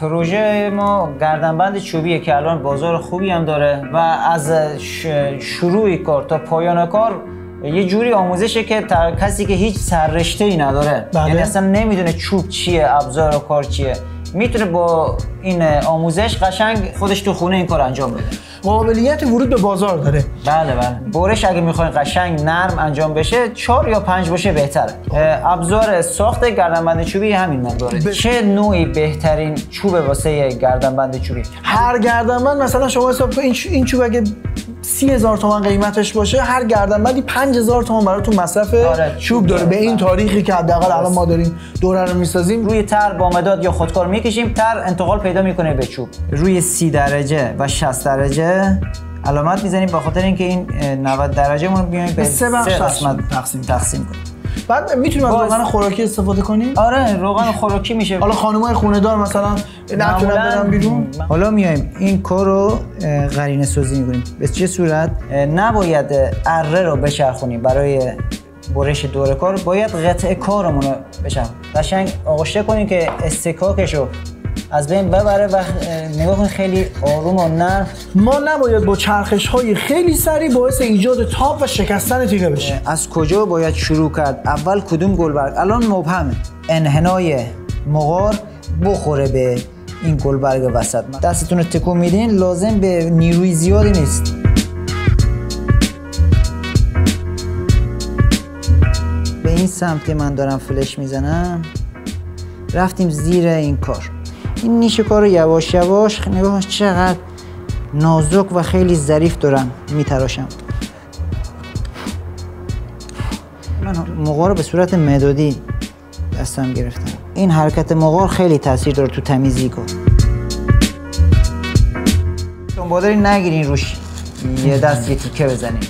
پروژه ما گردنبند چوبیه که الان بازار خوبی هم داره و از شروع کار تا پایان کار یه جوری آموزشه که کسی که هیچ سررشته ای نداره. بله. یعنی اصلا نمی‌دونه چوب چیه ابزار و کار چیه. می‌تونه با این آموزش قشنگ خودش تو خونه این کار انجام بده. قابلیت ورود به بازار داره. بله بله. برش اگه می‌خواین قشنگ نرم انجام بشه چهار یا پنج باشه بهتره. ابزار ساخت گردنبند چوبی همین مقداره. ب- چه نوعی بهترین چوب واسه گردنبند چوبی؟ هر گردنبند مثلا شما حساب این چوب اگه سی هزار تومن قیمتش باشه هر گردنبندی پنج هزار تومن براتون مصرف آره، چوب داره. به این تاریخی که حداقل الان ما داریم دوره رو می‌سازیم. روی تر با مداد یا خودکار می‌کشیم تر انتقال پیدا می‌کنه به چوب. روی 30 درجه و 60 درجه علامت می‌زنیم به خاطر اینکه این اه، 90 درجه ما بیایم به سه قسمت تقسیم تقسیم کنیم. بعد می‌تونیم از روغن خوراکی استفاده کنیم؟ آره روغن خوراکی میشه. حالا خانمای خونه دار مثلا نتونن برن بیرون؟ حالا میایم. این کار رو اه، قرینه سازی می‌کنیم. به چه صورت؟ نباید اره رو بچرخونیم برای برش دور کار. باید قطع کارمون رو بچرخونیم. قشنگ آغشته کنیم که استکاکش رو از بین ببره و اه، نگاه خیلی آروم و نرم. ما نباید با چرخش های خیلی سریع باعث ایجاد تاب و شکستن تیغه بشه از کجا باید شروع کرد؟ اول کدوم گلبرگ؟ الان مبهمه. انحنای مغار بخوره به این گلبرگ وسط. دستتون رو تکون میدین لازم به نیروی زیادی نیست. به این سمت که من دارم فلش می‌زنم رفتیم زیر این کار. این نیش کار یواش یواش نگاه چقدر نازک و خیلی ظریف دارم میتراشم. من مغار به صورت مدادی دستم گرفتم. این حرکت مغار خیلی تاثیر داره تو تمیزی کن دنبادری نگیرین روش. یه دست یه تیکه بزنیم